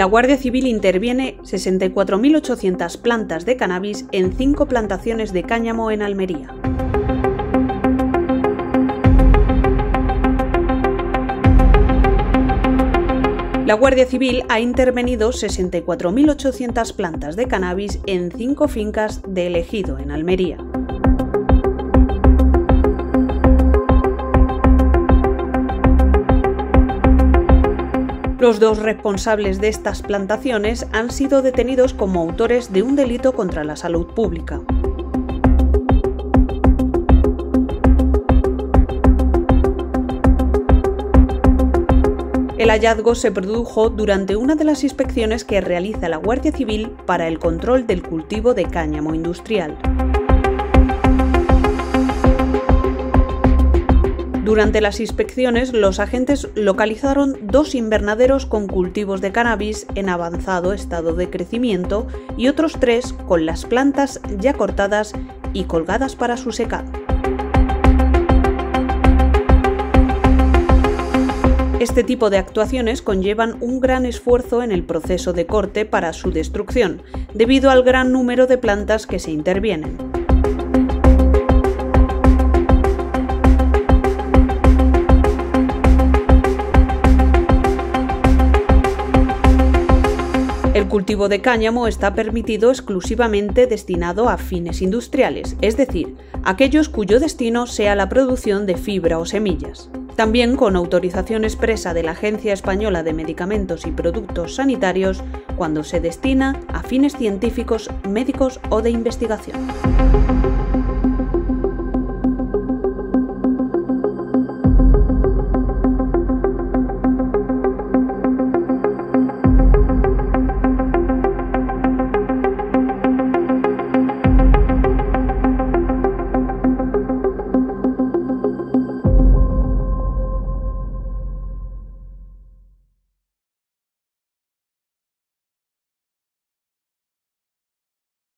La Guardia Civil interviene 64.800 plantas de cannabis en cinco plantaciones de cáñamo en Almería. La Guardia Civil ha intervenido 64.800 plantas de cannabis en cinco fincas de Elegido, en Almería. Los dos responsables de estas plantaciones han sido detenidos como autores de un delito contra la salud pública. El hallazgo se produjo durante una de las inspecciones que realiza la Guardia Civil para el control del cultivo de cáñamo industrial. Durante las inspecciones, los agentes localizaron dos invernaderos con cultivos de cannabis en avanzado estado de crecimiento y otros tres con las plantas ya cortadas y colgadas para su secado. Este tipo de actuaciones conllevan un gran esfuerzo en el proceso de corte para su destrucción, debido al gran número de plantas que se intervienen. El cultivo de cáñamo está permitido exclusivamente destinado a fines industriales, es decir, aquellos cuyo destino sea la producción de fibra o semillas. También con autorización expresa de la Agencia Española de Medicamentos y Productos Sanitarios cuando se destina a fines científicos, médicos o de investigación.